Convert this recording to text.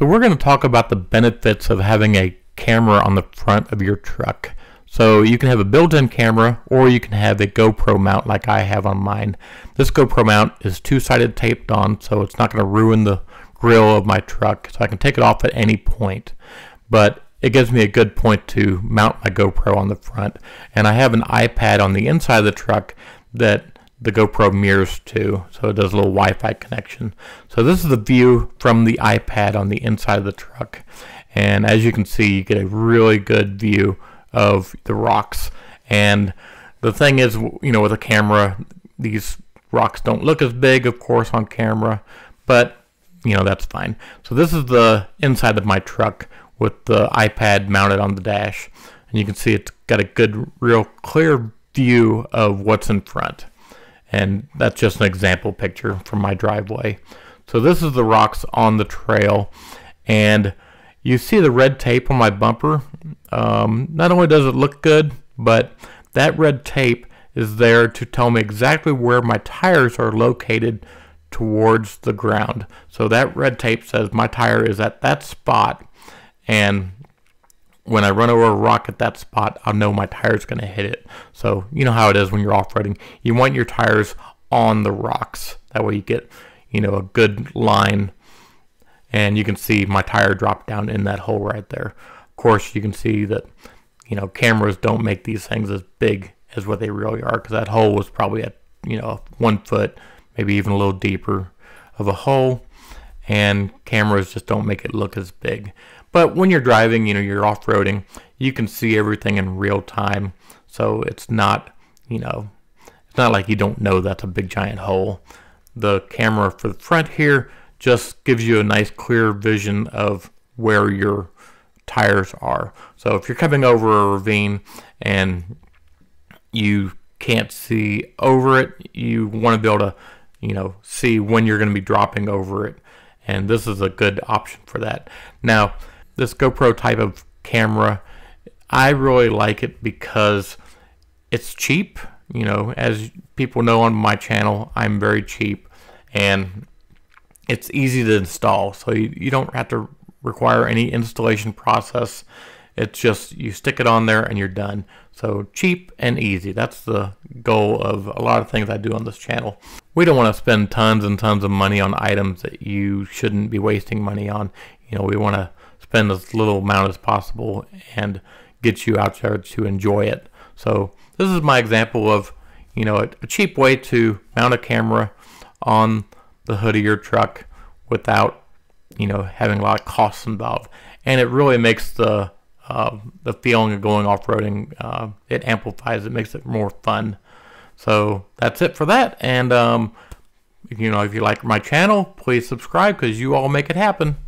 So we're going to talk about the benefits of having a camera on the front of your truck. So you can have a built-in camera or you can have a GoPro mount like I have on mine. This GoPro mount is two-sided taped on so it's not going to ruin the grill of my truck so I can take it off at any point. But it gives me a good point to mount my GoPro on the front. And I have an iPad on the inside of the truck that the GoPro mirrors to, so it does a little Wi-Fi connection. So this is the view from the iPad on the inside of the truck. And as you can see, you get a really good view of the rocks. And the thing is, you know, with a camera, these rocks don't look as big, of course, on camera, but, you know, that's fine. So this is the inside of my truck with the iPad mounted on the dash. And you can see it's got a good, real clear view of what's in front. And that's just an example picture from my driveway. So this is the rocks on the trail. And you see the red tape on my bumper. Um, not only does it look good, but that red tape is there to tell me exactly where my tires are located towards the ground. So that red tape says my tire is at that spot. And when I run over a rock at that spot, I'll know my tire's going to hit it. So you know how it is when you're off-roading. You want your tires on the rocks. That way you get, you know, a good line. And you can see my tire drop down in that hole right there. Of course, you can see that, you know, cameras don't make these things as big as what they really are because that hole was probably at, you know, one foot, maybe even a little deeper of a hole. And cameras just don't make it look as big. But when you're driving, you know, you're off-roading, you can see everything in real time. So it's not, you know, it's not like you don't know that's a big giant hole. The camera for the front here just gives you a nice clear vision of where your tires are. So if you're coming over a ravine and you can't see over it, you want to be able to, you know, see when you're going to be dropping over it. And this is a good option for that. Now, this GoPro type of camera, I really like it because it's cheap. You know, as people know on my channel, I'm very cheap and it's easy to install. So you, you don't have to require any installation process. It's just you stick it on there and you're done. So cheap and easy. That's the goal of a lot of things I do on this channel. We don't want to spend tons and tons of money on items that you shouldn't be wasting money on. You know, we want to spend as little amount as possible and get you out there to enjoy it. So this is my example of, you know, a, cheap way to mount a camera on the hood of your truck without, you know, having a lot of costs involved. And it really makes the uh, the feeling of going off-roading, uh, it amplifies it, makes it more fun. So that's it for that. And, um, you know, if you like my channel, please subscribe because you all make it happen.